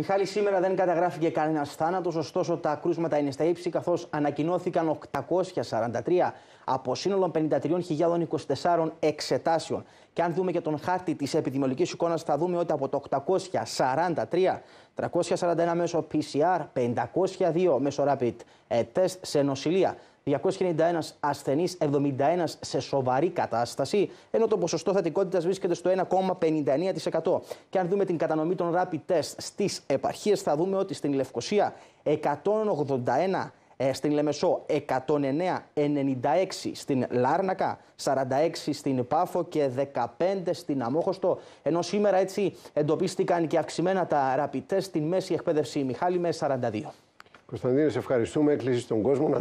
Μιχάλη, σήμερα δεν καταγράφηκε κανένας θάνατος, ωστόσο τα κρούσματα είναι στα ύψη, καθώς ανακοινώθηκαν 843 από σύνολο 53.024 εξετάσεων. Και αν δούμε και τον χάρτη της επιδημιολογικής εικόνας, θα δούμε ότι από το 843, 341 μέσω PCR, 502 μέσω rapid test σε νοσηλεία, 291 ασθενείς, 71 σε σοβαρή κατάσταση, ενώ το ποσοστό θετικότητας βρίσκεται στο 1,59%. Και αν δούμε την κατανομή των rapid test στις επαρχίες, θα δούμε ότι στην Λευκοσία 181 ε, στην Λεμεσό 109-96 στην Λάρνακα, 46 στην Πάφο και 15 στην Αμόχωστο. Ενώ σήμερα έτσι εντοπίστηκαν και αυξημένα τα rapid test στην μέση εκπαίδευση Μιχάλη με 42. Κωνσταντίνε, ευχαριστούμε. Έκλειση στον κόσμο.